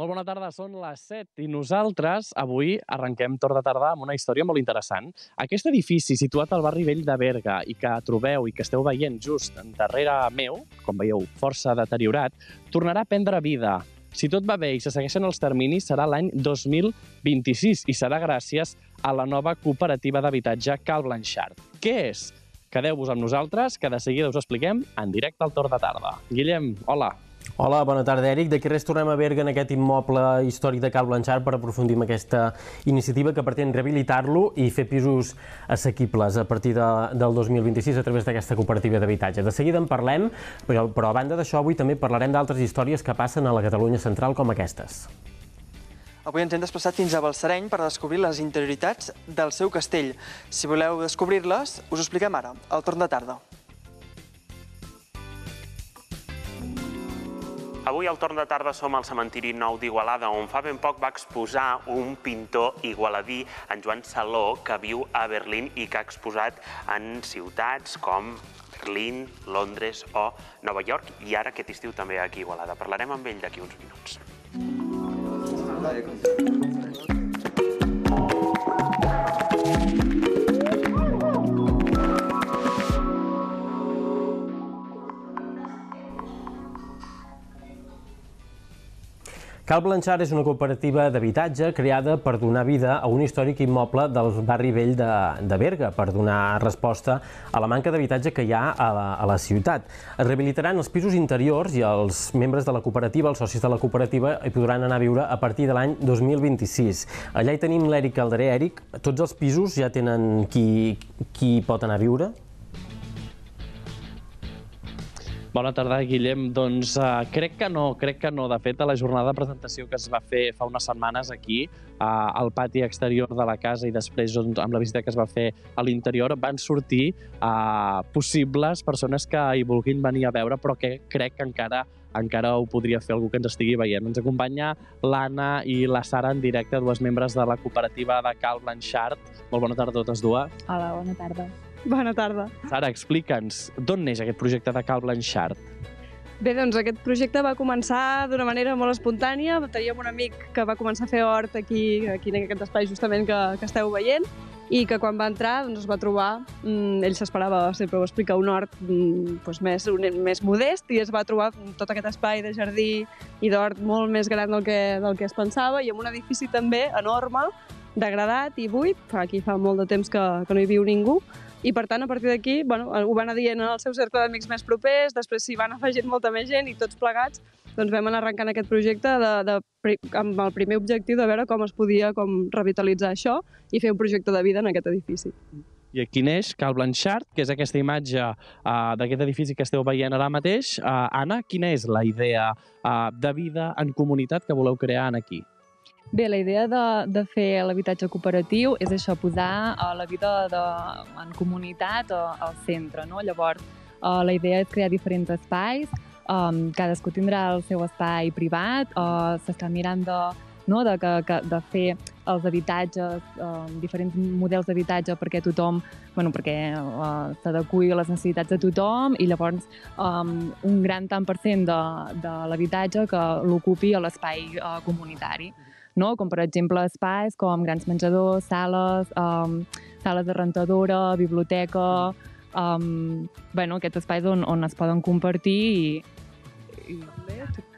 Molt bona tarda, són les 7 i nosaltres avui arrenquem torn de tarda amb una història molt interessant. Aquest edifici situat al barri vell de Berga i que trobeu i que esteu veient just darrere meu, com veieu, força deteriorat, tornarà a prendre vida. Si tot va bé i se segueixen els terminis, serà l'any 2026 i serà gràcies a la nova cooperativa d'habitatge Cal Blanchard. Què és? Quedeu-vos amb nosaltres, que de seguida us expliquem en directe al torn de tarda. Guillem, hola. Hola, bona tarda, Eric. D'aquí res tornem a Berga en aquest immoble històric de Cal Blanchard per aprofundir en aquesta iniciativa que pretén rehabilitar-lo i fer pisos assequibles a partir de, del 2026 a través d'aquesta cooperativa d'habitatge. De seguida en parlem, però, però a banda d'això avui també parlarem d'altres històries que passen a la Catalunya central com aquestes. Avui ens hem desplaçat fins a Balsareny per descobrir les interioritats del seu castell. Si voleu descobrir-les, us ho expliquem ara, al torn de tarda. Avui al torn de tarda som al cementiri nou d'Igualada, on fa ben poc va exposar un pintor igualadí, en Joan Saló, que viu a Berlín i que ha exposat en ciutats com Berlín, Londres o Nova York, i ara aquest estiu també aquí a Igualada. Parlarem amb ell d'aquí uns minuts. Cal Blanchard és una cooperativa d'habitatge creada per donar vida a un històric immoble del barri vell de, de Berga, per donar resposta a la manca d'habitatge que hi ha a la, a la ciutat. Es rehabilitaran els pisos interiors i els membres de la cooperativa, els socis de la cooperativa, hi podran anar a viure a partir de l'any 2026. Allà hi tenim l'Eric Calderé. Eric, tots els pisos ja tenen qui, qui pot anar a viure? Bona tarda, Guillem. Doncs uh, crec que no, crec que no. De fet, a la jornada de presentació que es va fer fa unes setmanes aquí, uh, al pati exterior de la casa i després doncs, amb la visita que es va fer a l'interior, van sortir uh, possibles persones que hi vulguin venir a veure, però que crec que encara encara ho podria fer algú que ens estigui veient. Ens acompanya l'Anna i la Sara en directe, dues membres de la cooperativa de Cal Blanchard. Molt bona tarda a totes dues. Hola, bona tarda. Bona tarda. Sara, explica'ns, d'on neix aquest projecte de Cal Blanchard? Bé, doncs aquest projecte va començar d'una manera molt espontània. Teníem un amic que va començar a fer hort aquí, aquí en aquest espai justament que, que esteu veient i que quan va entrar doncs, es va trobar, mmm, ell s'esperava, sempre ho explica, un hort mmm, doncs més, un, més modest i es va trobar tot aquest espai de jardí i d'hort molt més gran del que, del que es pensava i amb un edifici també enorme, degradat i buit, aquí fa molt de temps que, que no hi viu ningú, i per tant, a partir d'aquí, bueno, ho van dient al seu cercle d'amics més propers, després s'hi van afegint molta més gent i tots plegats doncs vam anar arrencant aquest projecte de, de, amb el primer objectiu de veure com es podia com revitalitzar això i fer un projecte de vida en aquest edifici. I aquí neix Cal Blanchard, que és aquesta imatge uh, d'aquest edifici que esteu veient ara mateix. Uh, Anna, quina és la idea uh, de vida en comunitat que voleu crear en aquí? Bé, la idea de, de fer l'habitatge cooperatiu és això, posar uh, la vida de, en comunitat uh, al centre. No? Llavors, uh, la idea és crear diferents espais, um, cadascú tindrà el seu espai privat, uh, s'està mirant de, no? de, que, que, de fer els habitatges, uh, diferents models d'habitatge perquè tothom, bueno, perquè uh, s'adequi a les necessitats de tothom i llavors um, un gran tant per cent de, de l'habitatge que l'ocupi a l'espai uh, comunitari no? com per exemple espais com grans menjadors, sales, um, sales de rentadora, biblioteca, um, bueno, aquests espais on, on es poden compartir i, i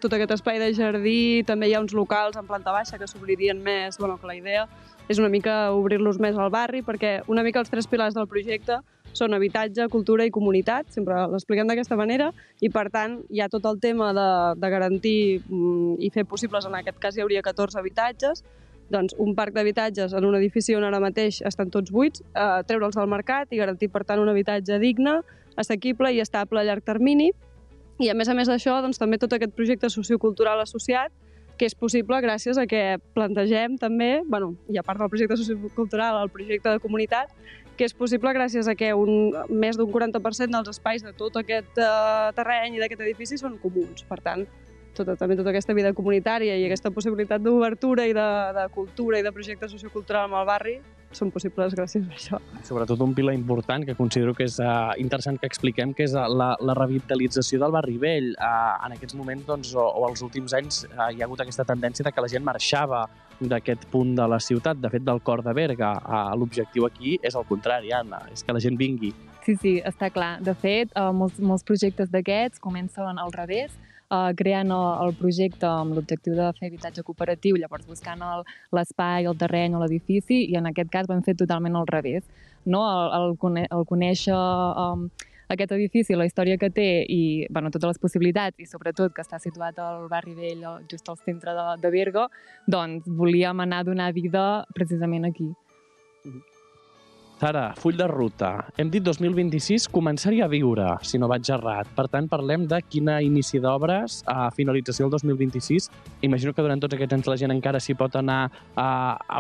tot aquest espai de jardí, també hi ha uns locals en planta baixa que s'obririen més, bueno, que la idea és una mica obrir-los més al barri, perquè una mica els tres pilars del projecte són habitatge, cultura i comunitat, sempre l'expliquem d'aquesta manera, i per tant hi ha tot el tema de, de garantir mm, i fer possibles, en aquest cas hi hauria 14 habitatges, doncs un parc d'habitatges en un edifici on ara mateix estan tots buits, eh, treure'ls al mercat i garantir, per tant, un habitatge digne, assequible i estable a llarg termini. I a més a més d'això, doncs, també tot aquest projecte sociocultural associat que és possible gràcies a que plantegem també, bueno, i a part del projecte sociocultural, el projecte de comunitat, que és possible gràcies a que un, més d'un 40% dels espais de tot aquest uh, terreny i d'aquest edifici són comuns. Per tant, tota, també tota aquesta vida comunitària i aquesta possibilitat d'obertura i de, de cultura i de projecte sociocultural amb el barri són possibles gràcies a això. Sobretot un pilar important que considero que és uh, interessant que expliquem, que és uh, la, la revitalització del barri vell. Uh, en aquests moments, doncs, o, o els últims anys, uh, hi ha hagut aquesta tendència de que la gent marxava d'aquest punt de la ciutat, de fet del cor de Berga. Uh, L'objectiu aquí és el contrari, Anna, és que la gent vingui. Sí, sí, està clar. De fet, uh, molts, molts projectes d'aquests comencen al revés, uh, creant el, el projecte amb l'objectiu de fer habitatge cooperatiu, llavors buscant l'espai, el, el terreny o l'edifici, i en aquest cas hem fet totalment al revés. No? El, el, cone el conèixer um, aquest edifici, la història que té i bueno, totes les possibilitats i sobretot que està situat al barri vell, just al centre de, de Berga, doncs volíem anar a donar vida precisament aquí. Mm -hmm. Sara, full de ruta. Hem dit 2026 començar-hi a viure, si no vaig errat. Per tant, parlem de quina inici d'obres a finalització del 2026. Imagino que durant tots aquests anys la gent encara s'hi pot anar a,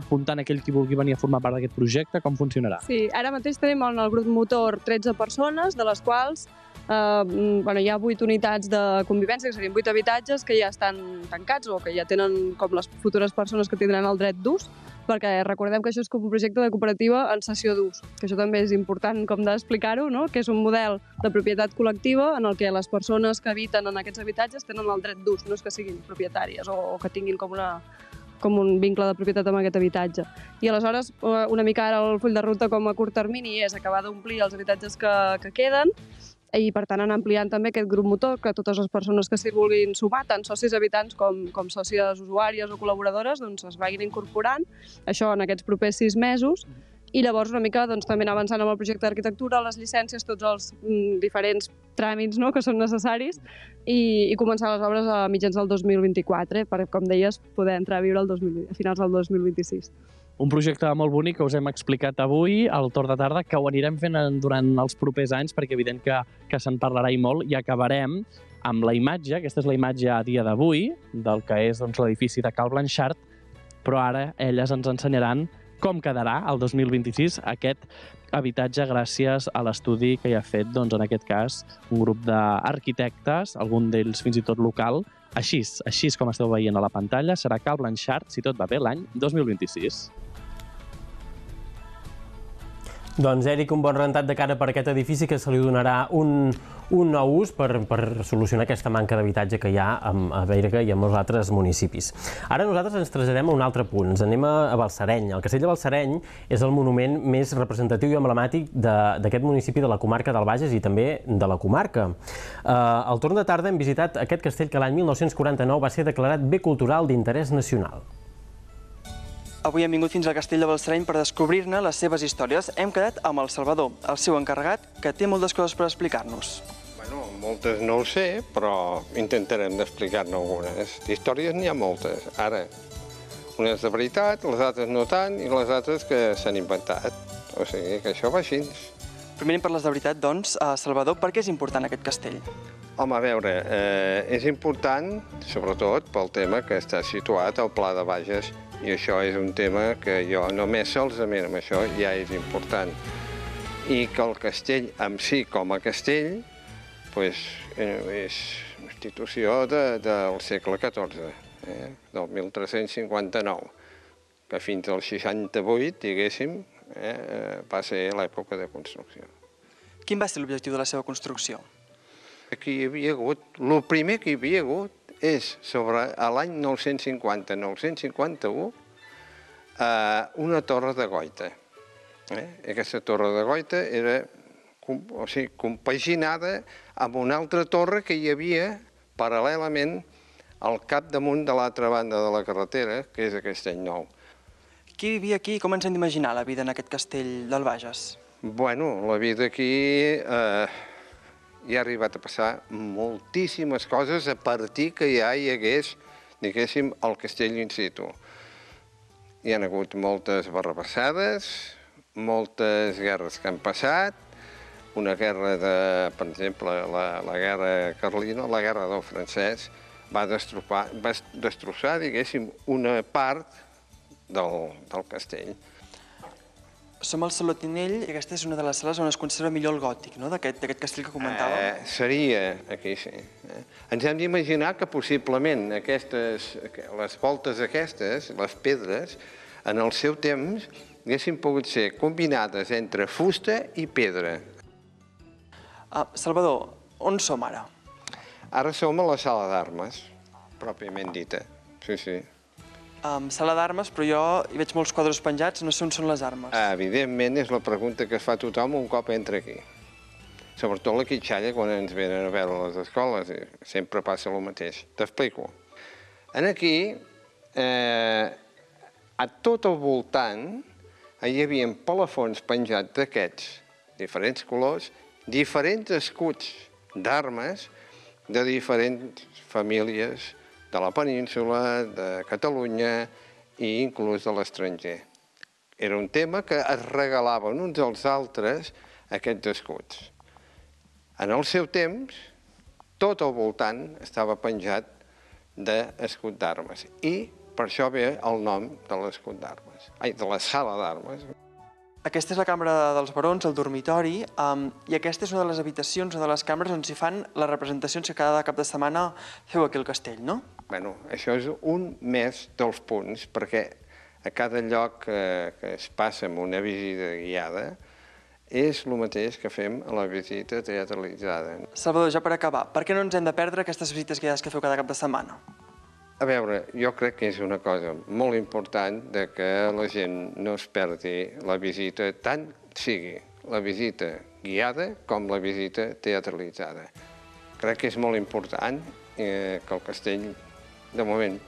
apuntant aquell qui vulgui venir a formar part d'aquest projecte. Com funcionarà? Sí, ara mateix tenim en el grup motor 13 persones, de les quals Uh, bueno, hi ha vuit unitats de convivència, que serien vuit habitatges que ja estan tancats o que ja tenen com les futures persones que tindran el dret d'ús perquè recordem que això és com un projecte de cooperativa en sessió d'ús, que això també és important com d'explicar-ho, no? que és un model de propietat col·lectiva en el que les persones que habiten en aquests habitatges tenen el dret d'ús, no és que siguin propietàries o, o que tinguin com una com un vincle de propietat amb aquest habitatge. I aleshores, eh, una mica ara el full de ruta com a curt termini és acabar d'omplir els habitatges que, que queden i per tant anar ampliant també aquest grup motor, que totes les persones que s'hi vulguin sumar, tant socis habitants com, com sòcies usuàries o col·laboradores, doncs es vagin incorporant, això en aquests propers sis mesos, i llavors una mica doncs, també anar avançant amb el projecte d'arquitectura, les llicències, tots els mm, diferents tràmits no?, que són necessaris i, i començar les obres a mitjans del 2024, eh, per, com deies, poder entrar a viure el 2000, a finals del 2026. Un projecte molt bonic que us hem explicat avui al torn de tarda, que ho anirem fent durant els propers anys, perquè evident que, que se'n parlarà i molt, i acabarem amb la imatge, aquesta és la imatge a dia d'avui, del que és doncs, l'edifici de Cal Blanchard, però ara elles ens ensenyaran com quedarà el 2026 aquest habitatge gràcies a l'estudi que hi ha fet, doncs, en aquest cas, un grup d'arquitectes, algun d'ells fins i tot local, així, així com esteu veient a la pantalla, serà Cal Blanchard, si tot va bé, l'any 2026. Doncs, Eric, un bon rentat de cara per aquest edifici que se li donarà un, un nou ús per, per solucionar aquesta manca d'habitatge que hi ha a Berga i a molts altres municipis. Ara nosaltres ens traslladem a un altre punt, ens anem a, Balsareny. El castell de Balsareny és el monument més representatiu i emblemàtic d'aquest municipi de la comarca del Bages i també de la comarca. Uh, al torn de tarda hem visitat aquest castell que l'any 1949 va ser declarat bé cultural d'interès nacional. Avui hem vingut fins al castell de Balsareny per descobrir-ne les seves històries. Hem quedat amb el Salvador, el seu encarregat, que té moltes coses per explicar-nos. Bueno, moltes no ho sé, però intentarem d'explicar-ne algunes. D'històries n'hi ha moltes. Ara, unes de veritat, les altres no tant, i les altres que s'han inventat. O sigui que això va així. Primer per les de veritat, doncs, a Salvador, per què és important aquest castell? Home, a veure, eh, és important, sobretot, pel tema que està situat al Pla de Bages i això és un tema que jo només solament amb això ja és important. I que el castell en si com a castell pues, eh, és una institució de, del segle XIV, eh, del 1359, que fins al 68, diguéssim, eh, eh, va ser l'època de construcció. Quin va ser l'objectiu de la seva construcció? Aquí hi havia hagut, el primer que hi havia hagut és sobre l'any 950-951 eh, una torre de goita. Eh? Aquesta torre de goita era o sigui, compaginada amb una altra torre que hi havia paral·lelament al capdamunt de l'altra banda de la carretera, que és a Castell Nou. Qui vivia aquí i com ens hem d'imaginar la vida en aquest castell del Bages? Bueno, la vida aquí eh, hi ha arribat a passar moltíssimes coses a partir que ja hi hagués, diguéssim, el castell in situ. Hi han hagut moltes barrabassades, moltes guerres que han passat, una guerra de, per exemple, la, la guerra carlina, la guerra del francès, va va destrossar diguéssim, una part del, del castell. Som al Saló Tinell i aquesta és una de les sales on es conserva millor el gòtic, no?, d'aquest castell que comentàvem. Eh, seria, aquí sí. Eh? Ens hem d'imaginar que possiblement aquestes, les voltes aquestes, les pedres, en el seu temps haguessin pogut ser combinades entre fusta i pedra. Uh, Salvador, on som ara? Ara som a la sala d'armes, pròpiament dita. Sí, sí. Um, sala d'armes, però jo hi veig molts quadres penjats, no sé on són les armes. Evidentment, és la pregunta que es fa tothom un cop entra aquí. Sobretot la quitxalla quan ens venen a veure les escoles, sempre passa el mateix. T'explico. En aquí, eh, a tot el voltant, hi havia palafons penjats d'aquests, diferents colors, diferents escuts d'armes de diferents famílies de la península, de Catalunya i inclús de l'estranger. Era un tema que es regalaven uns als altres aquests escuts. En el seu temps, tot al voltant estava penjat d'escut d'armes i per això ve el nom de l'escut d'armes, ai, de la sala d'armes. Aquesta és la cambra dels barons, el dormitori, um, i aquesta és una de les habitacions, una de les cambres on s'hi fan les representacions que cada cap de setmana feu aquí al castell, no? Bueno, això és un més dels punts, perquè a cada lloc que, que es passa amb una visita guiada és el mateix que fem a la visita teatralitzada. Salvador, ja per acabar, per què no ens hem de perdre aquestes visites guiades que feu cada cap de setmana? A veure, jo crec que és una cosa molt important de que la gent no es perdi la visita, tant sigui la visita guiada com la visita teatralitzada. Crec que és molt important eh, que el castell, de moment,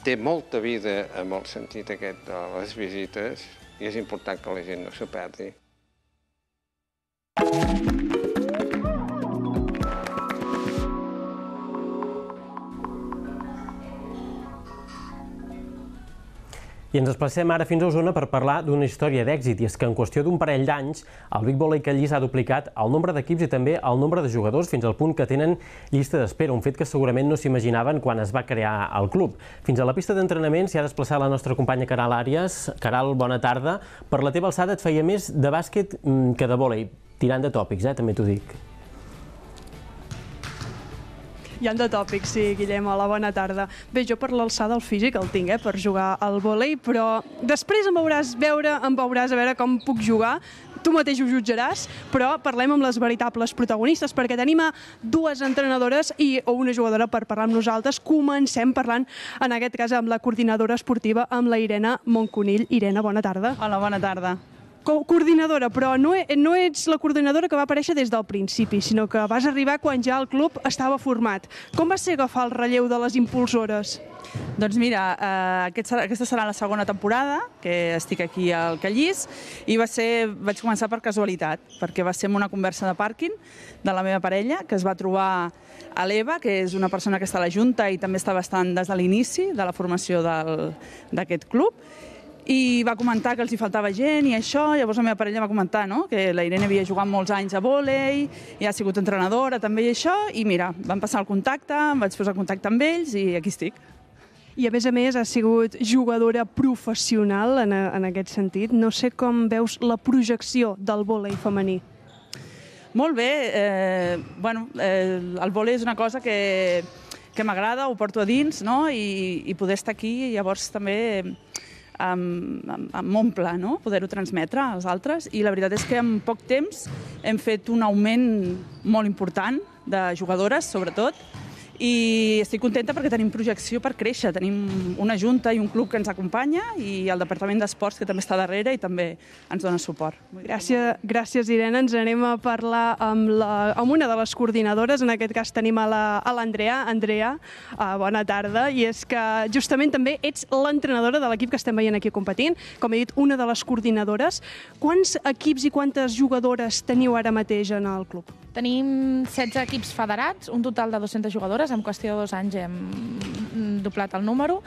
té molta vida amb el sentit aquest de les visites i és important que la gent no s'ho perdi. I ens desplacem ara fins a Osona per parlar d'una història d'èxit, i és que en qüestió d'un parell d'anys el Big Volley Callís ha duplicat el nombre d'equips i també el nombre de jugadors fins al punt que tenen llista d'espera, un fet que segurament no s'imaginaven quan es va crear el club. Fins a la pista d'entrenament s'hi ha desplaçat la nostra companya Caral Àrias. Caral, bona tarda. Per la teva alçada et feia més de bàsquet mm, que de vòlei, tirant de tòpics, eh? també t'ho dic. Hi han de tòpics, sí, Guillem, hola, bona tarda. Bé, jo per l'alçada el físic el tinc, eh, per jugar al vòlei, però després em veuràs veure, em veuràs a veure com puc jugar, tu mateix ho jutjaràs, però parlem amb les veritables protagonistes, perquè tenim a dues entrenadores i o una jugadora per parlar amb nosaltres. Comencem parlant, en aquest cas, amb la coordinadora esportiva, amb la Irene Montconill. Irene, bona tarda. Hola, bona tarda. Co coordinadora, però no, e no ets la coordinadora que va aparèixer des del principi, sinó que vas arribar quan ja el club estava format. Com va ser agafar el relleu de les impulsores? Doncs mira, eh, aquest serà, aquesta serà la segona temporada que estic aquí al Callís i va ser, vaig començar per casualitat, perquè va ser en una conversa de pàrquing de la meva parella, que es va trobar a l'Eva, que és una persona que està a la Junta i també està bastant des de l'inici de la formació d'aquest club, i va comentar que els hi faltava gent i això, llavors la meva parella va comentar no? que la Irene havia jugat molts anys a vòlei i ha sigut entrenadora també i això, i mira, van passar el contacte, em vaig posar en contacte amb ells i aquí estic. I a més a més ha sigut jugadora professional en, a, en aquest sentit. No sé com veus la projecció del vòlei femení. Molt bé, eh, bueno, eh, el vòlei és una cosa que, que m'agrada, ho porto a dins, no? I, i poder estar aquí, llavors també m'omple no? poder-ho transmetre als altres i la veritat és que en poc temps hem fet un augment molt important de jugadores, sobretot, i estic contenta perquè tenim projecció per créixer. Tenim una junta i un club que ens acompanya i el Departament d'Esports que també està darrere i també ens dona suport. Gràcies, gràcies Irene. Ens anem a parlar amb, la, amb una de les coordinadores. En aquest cas tenim a l'Andrea. La, Andrea, uh, bona tarda. I és que justament també ets l'entrenadora de l'equip que estem veient aquí competint. Com he dit, una de les coordinadores. Quants equips i quantes jugadores teniu ara mateix en el club? Tenim 16 equips federats, un total de 200 jugadores, en qüestió de dos anys hem doblat el número.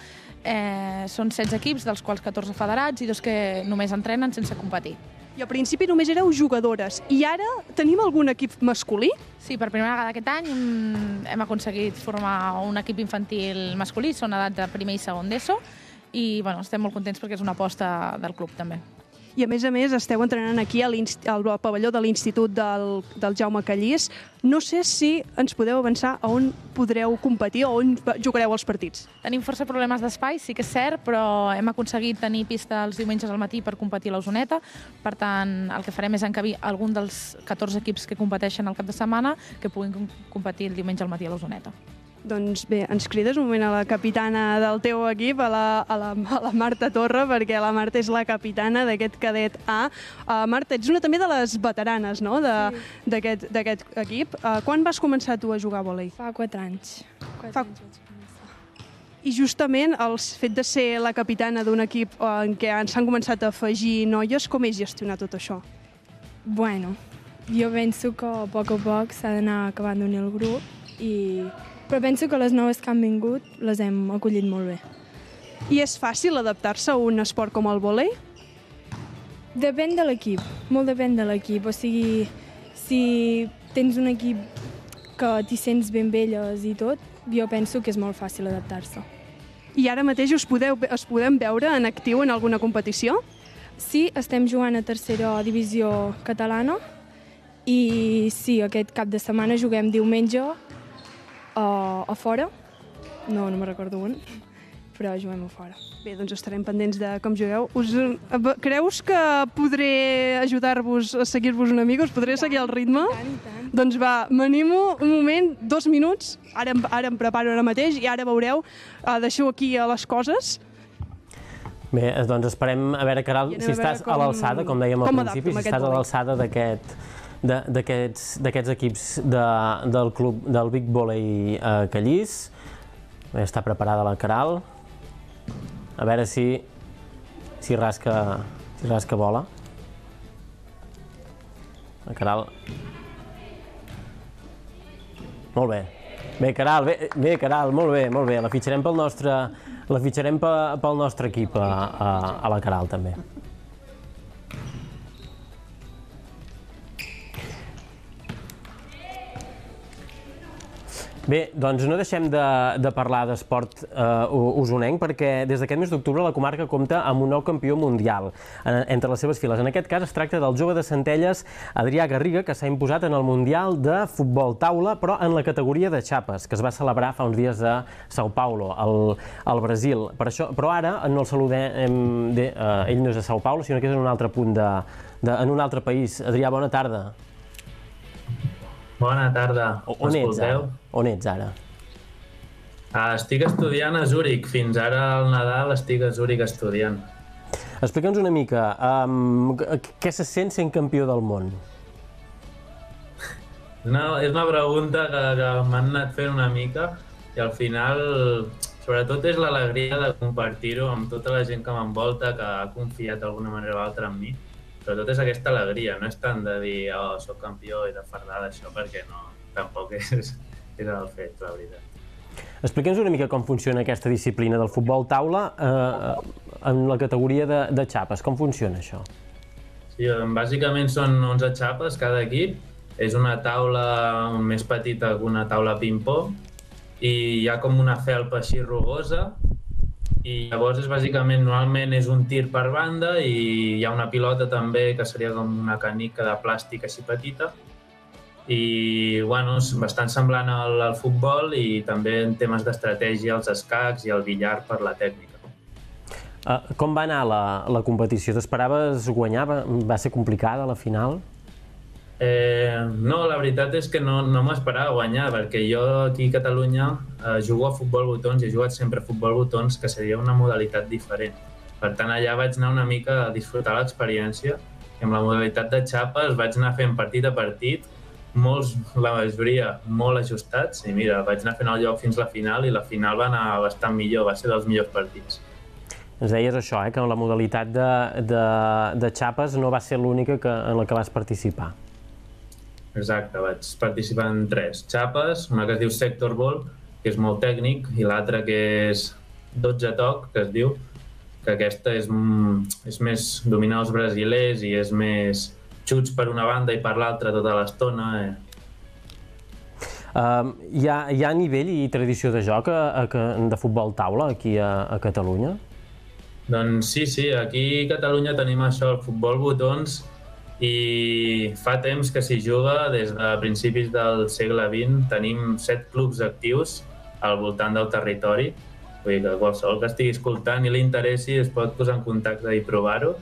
Eh, són 16 equips, dels quals 14 federats i dos que només entrenen sense competir. I al principi només éreu jugadores. I ara tenim algun equip masculí? Sí, per primera vegada aquest any hem aconseguit formar un equip infantil masculí, són edats de primer i segon d'ESO, i bueno, estem molt contents perquè és una aposta del club també. I a més a més esteu entrenant aquí al, al pavelló de l'Institut del, del Jaume Callís. No sé si ens podeu avançar a on podreu competir o on jugareu els partits. Tenim força problemes d'espai, sí que és cert, però hem aconseguit tenir pista els diumenges al matí per competir a l'Osoneta. Per tant, el que farem és encabir algun dels 14 equips que competeixen al cap de setmana que puguin competir el diumenge al matí a l'Osoneta. Doncs bé, ens crides un moment a la capitana del teu equip, a la, a la, a la Marta Torra, perquè la Marta és la capitana d'aquest cadet A. Uh, Marta, ets una també de les veteranes no? d'aquest sí. equip. Uh, quan vas començar tu a jugar a vòlei? Fa 4 anys. 4 Fa... anys vaig i justament el fet de ser la capitana d'un equip en què s'han començat a afegir noies, com és gestionar tot això? Bueno, jo penso que a poc a poc s'ha d'anar acabant d'unir el grup i però penso que les noves que han vingut les hem acollit molt bé. I és fàcil adaptar-se a un esport com el vòlei? Depèn de l'equip, molt depèn de l'equip. O sigui, si tens un equip que t'hi sents ben velles i tot, jo penso que és molt fàcil adaptar-se. I ara mateix us, podeu, us podem veure en actiu en alguna competició? Sí, estem jugant a tercera divisió catalana i sí, aquest cap de setmana juguem diumenge a, a fora, no, no me recordo on, però juguem a fora. Bé, doncs estarem pendents de com jugueu. Us, eh, creus que podré ajudar-vos a seguir-vos una mica? Us podré seguir el ritme? I tant, i tant. Doncs va, m'animo un moment, dos minuts, ara, ara em preparo ara mateix i ara veureu, uh, deixeu aquí a les coses, Bé, doncs esperem a veure, Caral, si estàs com, a l'alçada, com dèiem al principi, si estàs a l'alçada d'aquest d'aquests equips de, del club del Big Volley a Callís. Està preparada la Caral. A veure si, si, rasca, si rasca bola. La Caral... Molt bé. Bé, Caral, bé, bé, Caral, molt bé, molt bé. La fitxarem pel nostre, la fitxarem pel nostre equip a, a, a la Caral, també. Bé, doncs no deixem de, de parlar d'esport eh, usonenc perquè des d'aquest mes d'octubre la comarca compta amb un nou campió mundial en, entre les seves files. En aquest cas es tracta del jove de Centelles, Adrià Garriga, que s'ha imposat en el Mundial de Futbol Taula, però en la categoria de xapes, que es va celebrar fa uns dies a Sao Paulo, al, al Brasil. Per això, però ara no el saludem, de, eh, ell no és a Sao Paulo, sinó que és en un altre punt de, de, en un altre país. Adrià, bona tarda. Bona tarda. On ets ara? On ets ara? Ah, estic estudiant a Zúrich. Fins ara al Nadal estic a Zúrich estudiant. Explica'ns una mica, um, què se sent sent campió del món? No, és una pregunta que, que m'han anat fent una mica i al final, sobretot és l'alegria de compartir-ho amb tota la gent que m'envolta, que ha confiat d'alguna manera o altra en mi tot és aquesta alegria, no és tant de dir, oh, sóc campió i de fardar d'això, perquè no, tampoc és, és el fet, la veritat. Explica'ns una mica com funciona aquesta disciplina del futbol taula eh, en la categoria de, de xapes. Com funciona això? Sí, bàsicament són 11 xapes cada equip. És una taula més petita que una taula ping-pong i hi ha com una felpa així rugosa i llavors és bàsicament, normalment és un tir per banda i hi ha una pilota també que seria com una canica de plàstic així petita i bueno, és bastant semblant al, al futbol i també en temes d'estratègia, els escacs i el billar per la tècnica. Uh, com va anar la, la competició? T'esperaves guanyar? Va, va ser complicada la final? Eh, no, la veritat és que no, no m'esperava guanyar, perquè jo aquí a Catalunya eh, jugo a futbol botons i he jugat sempre a futbol botons, que seria una modalitat diferent. Per tant, allà vaig anar una mica a disfrutar l'experiència i amb la modalitat de xapes vaig anar fent partit a partit, molts, la majoria, molt ajustats, i mira, vaig anar fent el lloc fins la final i la final va anar bastant millor, va ser dels millors partits. Ens deies això, eh, que la modalitat de, de, de xapes no va ser l'única en la que vas participar. Exacte, vaig participar en tres xapes, una que es diu Sector Ball, que és molt tècnic, i l'altra que és 12 toc, que es diu, que aquesta és, és més dominar els brasilers i és més xuts per una banda i per l'altra tota l'estona. Eh. Uh, hi, ha, hi ha nivell i tradició de joc a, a, de futbol taula aquí a, a Catalunya? Doncs sí, sí, aquí a Catalunya tenim això, el futbol botons, i fa temps que s'hi juga, des de principis del segle XX tenim set clubs actius al voltant del territori, vull dir que qualsevol que estigui escoltant i li interessi es pot posar en contacte i provar-ho,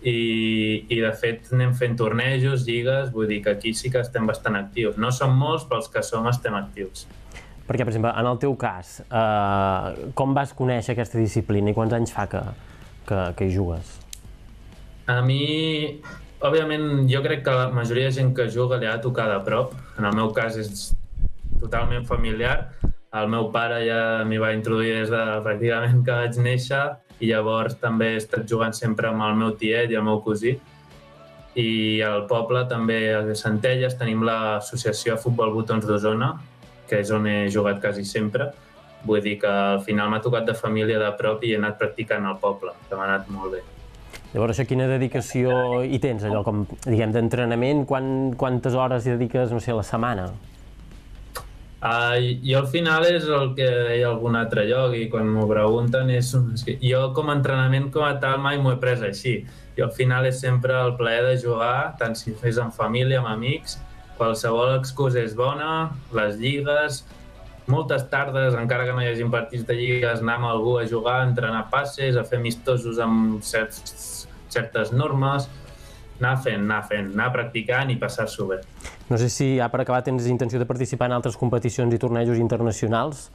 i, i de fet anem fent tornejos, lligues, vull dir que aquí sí que estem bastant actius. No som molts, però els que som estem actius. Perquè, per exemple, en el teu cas, eh, com vas conèixer aquesta disciplina i quants anys fa que, que, que hi jugues? A mi, òbviament, jo crec que la majoria de gent que juga li ha de tocar de prop. En el meu cas és totalment familiar. El meu pare ja m'hi va introduir des de pràcticament que vaig néixer i llavors també he estat jugant sempre amb el meu tiet i el meu cosí. I al poble també, a Centelles, tenim l'associació de futbol botons d'Osona, que és on he jugat quasi sempre. Vull dir que al final m'ha tocat de família de prop i he anat practicant al poble, que m'ha anat molt bé. Llavors, això quina dedicació hi tens, allò com, diguem, d'entrenament? Quan, quantes hores hi dediques, no sé, a la setmana? Uh, jo al final és el que deia algun altre lloc i quan m'ho pregunten és, és que jo com a entrenament com a tal mai m'ho he pres així. Jo al final és sempre el plaer de jugar, tant si fes amb família, amb amics, qualsevol excusa és bona, les lligues, moltes tardes, encara que no hi hagi partits de lligues, anar amb algú a jugar, a entrenar passes, a fer amistosos amb certs, certes normes, anar fent, anar fent, anar practicant i passar-s'ho bé. No sé si ja per acabar tens intenció de participar en altres competicions i tornejos internacionals?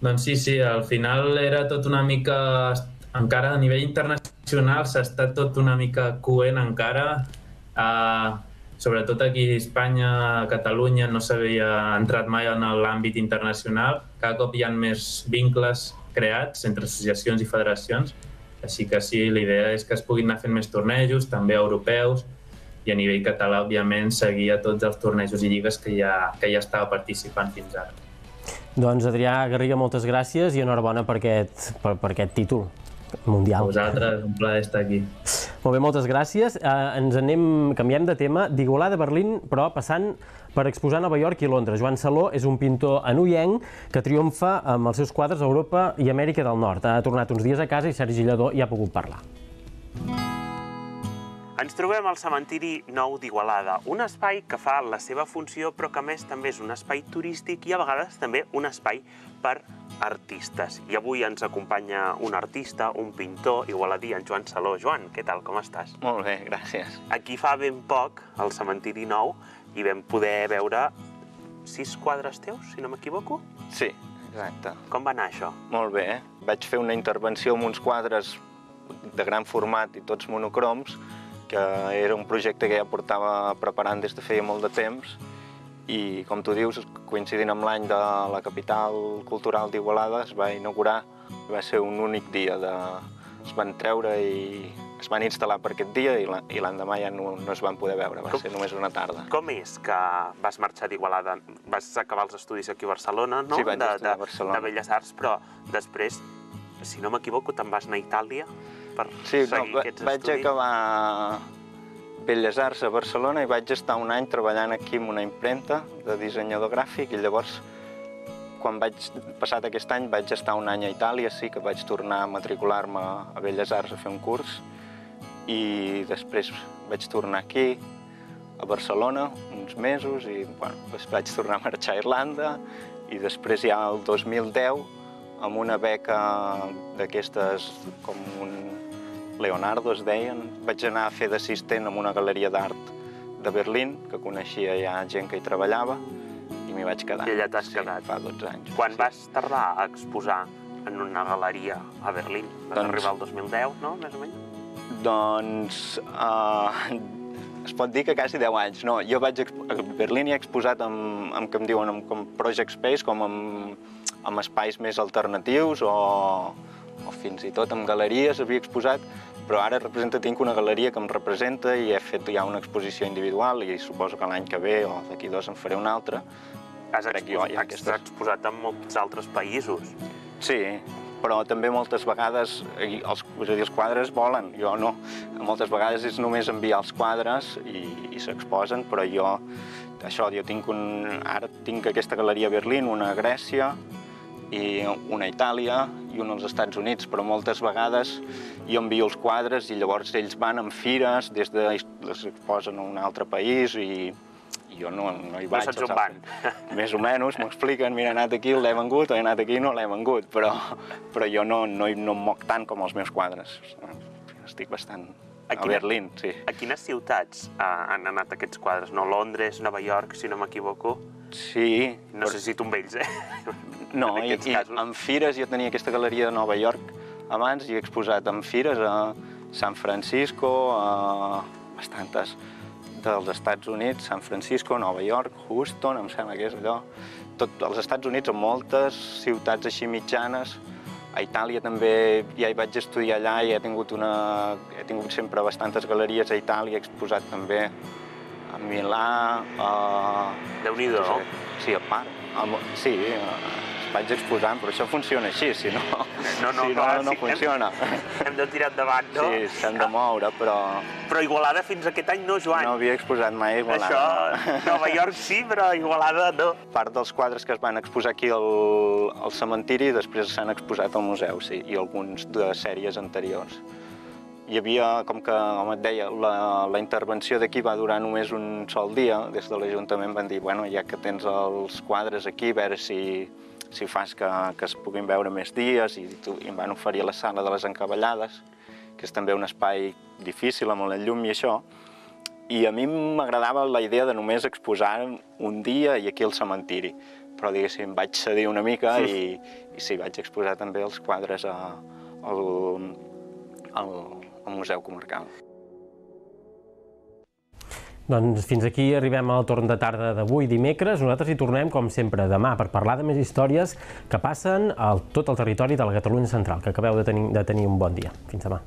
Doncs sí, sí, al final era tot una mica... Encara a nivell internacional s'ha estat tot una mica coent encara. Uh, sobretot aquí a Espanya, a Catalunya, no s'havia entrat mai en l'àmbit internacional. Cada cop hi ha més vincles creats entre associacions i federacions, així que sí, la idea és que es puguin anar fent més tornejos, també europeus, i a nivell català, òbviament, seguir a tots els tornejos i lligues que ja, que ja estava participant fins ara. Doncs Adrià Garriga, moltes gràcies i enhorabona per aquest, per, per aquest títol mundial. A vosaltres, un plaer estar aquí. Molt bé, moltes gràcies. Eh, ens anem, canviem de tema, d'Igualada a Berlín, però passant per exposar a Nova York i Londres. Joan Saló és un pintor anuyenc que triomfa amb els seus quadres a Europa i Amèrica del Nord. Ha tornat uns dies a casa i Sergi Lledó hi ha pogut parlar. Ens trobem al cementiri nou d'Igualada, un espai que fa la seva funció però que a més també és un espai turístic i a vegades també un espai per artistes. I avui ens acompanya un artista, un pintor igualadí, en Joan Saló. Joan, què tal, com estàs? Molt bé, gràcies. Aquí fa ben poc, al cementiri nou, i vam poder veure sis quadres teus, si no m'equivoco? Sí, exacte. Com va anar això? Molt bé. Vaig fer una intervenció amb uns quadres de gran format i tots monocroms, que era un projecte que ja portava preparant des de feia molt de temps i, com tu dius, coincidint amb l'any de la capital cultural d'Igualada, es va inaugurar, va ser un únic dia de... es van treure i es van instal·lar per aquest dia i l'endemà ja no, no es van poder veure, va com, ser només una tarda. Com és que vas marxar d'Igualada? Vas acabar els estudis aquí a Barcelona, no? Sí, vaig de, de, a Barcelona. De Belles Arts, però després, si no m'equivoco, te'n vas anar a Itàlia per sí, seguir no, aquests vaig estudis? acabar Belles Arts a Barcelona i vaig estar un any treballant aquí en una impremta de dissenyador gràfic i llavors quan vaig passat aquest any vaig estar un any a Itàlia, sí que vaig tornar a matricular-me a Belles Arts a fer un curs i després vaig tornar aquí a Barcelona uns mesos i bueno, després vaig tornar a marxar a Irlanda i després ja el 2010 amb una beca d'aquestes com un Leonardo es deien, vaig anar a fer d'assistent en una galeria d'art de Berlín, que coneixia ja gent que hi treballava, i m'hi vaig quedar. I allà t'has sí, quedat? fa 12 anys. Quan vas tardar a exposar en una galeria a Berlín? Vas Doncs- arribar al 2010, no?, més o menys? Doncs... Uh, es pot dir que quasi 10 anys. No, jo vaig a Berlín hi he exposat amb, amb que em diuen, amb, com Project Space, com amb, amb espais més alternatius o, o fins i tot amb galeries havia exposat, però ara representa, tinc una galeria que em representa i he fet ja una exposició individual i suposo que l'any que ve o d'aquí dos en faré una altra. Has, exposat, jo, ja has aquestes- exposat en molts altres països. Sí, però també moltes vegades els, és a dir, els quadres volen, jo no. Moltes vegades és només enviar els quadres i, i s'exposen, però jo, això, jo tinc un, ara tinc aquesta galeria a Berlín, una a Grècia, i una a Itàlia i un als Estats Units, però moltes vegades jo envio els quadres i llavors ells van en fires, des de les exposen a un altre país i jo no, no hi No vaig. saps on van. Més o menys, m'expliquen, mira, he anat aquí, l'he vengut, o he anat aquí, no l'he vengut, però, però jo no, no, no em moc tant com els meus quadres. Estic bastant a, quina- Berlín, sí. A quines ciutats uh, han anat aquests quadres? No Londres, Nova York, si no m'equivoco? Sí. No sé si tu amb ells, eh? No, en i, i en fires jo tenia aquesta galeria de Nova York abans i he exposat en fires a San Francisco, a bastantes dels Estats Units, San Francisco, Nova York, Houston, em sembla que és allò. Tot, als Estats Units, en moltes ciutats així mitjanes, a Itàlia també ja hi vaig estudiar allà i he tingut, una, he tingut sempre bastantes galeries a Itàlia, he exposat també a Milà, a... Déu-n'hi-do. Sí, a part. A, sí, a, vaig exposant, però això funciona així, si no, No, no, si clar, no, no sí, hem- funciona. Hem de tirar endavant, no? Sí, s'han de moure, però Però Igualada fins aquest any no, Joan. no havia exposat mai a Igualada. Això, Nova York sí, però Igualada no. Part dels quadres que es van exposar aquí al, al cementiri després s'han exposat al museu, sí, i alguns de sèries anteriors. Hi havia, com que, com et deia, la, la intervenció d'aquí va durar només un sol dia. Des de l'Ajuntament van dir, bueno, ja que tens els quadres aquí, a veure si, si fas que, que es puguin veure més dies, i, tu, i em van oferir la sala de les encavallades, que és també un espai difícil amb la llum i això, i a mi m'agradava la idea de només exposar un dia i aquí al cementiri. Però, diguéssim, vaig cedir una mica i, i sí, vaig exposar també els quadres a, al, al, al Museu Comarcal. Doncs fins aquí arribem al torn de tarda d'avui, dimecres. Nosaltres hi tornem, com sempre, demà per parlar de més històries que passen a tot el territori de la Catalunya central, que acabeu de tenir, de tenir un bon dia. Fins demà.